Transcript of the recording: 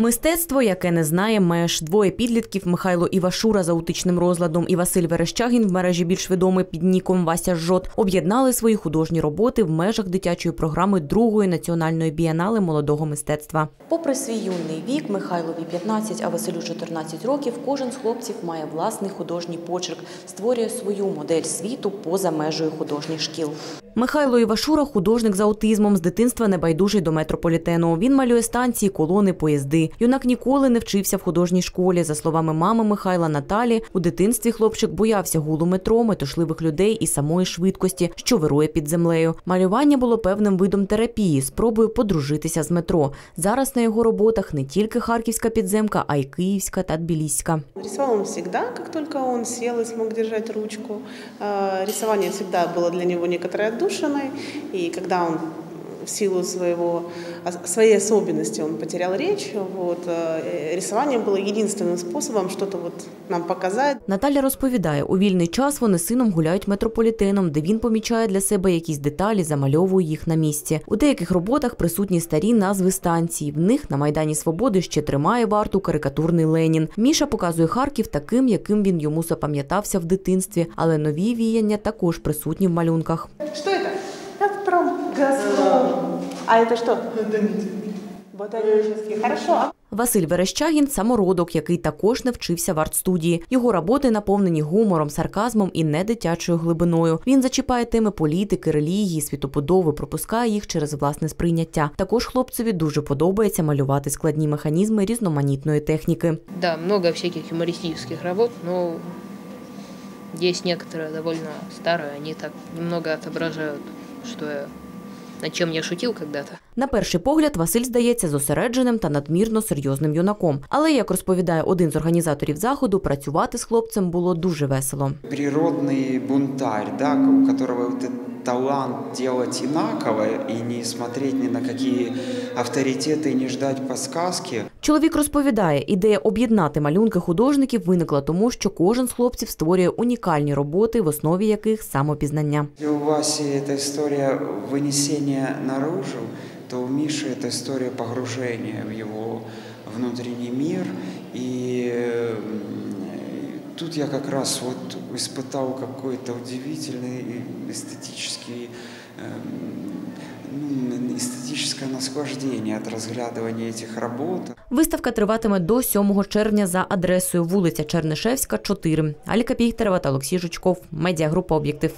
Мистецтво, яке не знає меж. Двоє підлітків Михайло Івашура за аутичним розладом і Василь Верещагін в мережі більш відомий під ніком Вася Жот об'єднали свої художні роботи в межах дитячої програми другої національної бієнали молодого мистецтва. Попри свій юний вік, Михайлові 15, а Василю 14 років, кожен з хлопців має власний художній почерк, створює свою модель світу поза межею художніх шкіл. Михайло Івашура художник з аутизмом з дитинства небайдужий до метрополітену. Він малює станції, колони, поїзди. Юнак ніколи не вчився в художній школі. За словами мами Михайла Наталі, у дитинстві хлопчик боявся гулу метро, метушливих людей і самої швидкості, що вирує під землею. Малювання було певним видом терапії, спробою подружитися з метро. Зараз на його роботах не тільки харківська підземка, а й київська та тбіліська. Рисовал он всегда, как только он сел и смог держать ручку. Э, Рисование всегда было для него некоторой отдушиной, и когда он в силу своего, ос- своей особенности он потерял речь, вот, э, рисование было единственным способом что-то вот нам показать. Наталя розповідає, у вільний час вони з сином гуляють метрополітеном, де він помічає для себе якісь деталі, замальовує їх на місці. У деяких роботах присутні старі назви станцій. В них на Майдані Свободи ще тримає варту карикатурний Ленін. Міша показує Харків таким, яким він йому запам'ятався в дитинстві, але нові віяння також присутні в малюнках. Что А это что? Ботанический. Хорошо. Василь Верещагін самородок, який також не вчився в арт-студії. Його роботи наповнені гумором, сарказмом і недитячою глибиною. Він зачіпає теми політики, релігії, світоподоби, пропускає їх через власне сприйняття. Також хлопцеві дуже подобається малювати складні механізми різноманітної техніки. Да, много всяких юмористических работ, но есть некоторые довольно старые, они так немного отображают, что я, над чим я шутил когда-то. На перший погляд Василь здається зосередженим та надмірно серйозним юнаком. Але, як розповідає один з організаторів заходу, працювати з хлопцем було дуже весело. Природний бунтарь, да, у которого талант делать инаково и не смотреть ни на какие авторитеты и не ждать подсказки. Чоловік розповідає, ідея об'єднати малюнки художників виникла тому, що кожен з хлопців створює унікальні роботи, в основі яких самопізнання. Если у Васи эта история вынесения наружу, то у Миши это история погружения в его внутренний мир. И э, тут я как раз вот испытал какой-то удивительный эстетический эм, ну, эстетическое наслаждение от разглядывания этих работ. Виставка триватиме до 7 червня за адресою вулиця Чернишевська, 4. Аліка Піхтерева та Олексій Жучков. Медіагрупа «Об'єктив».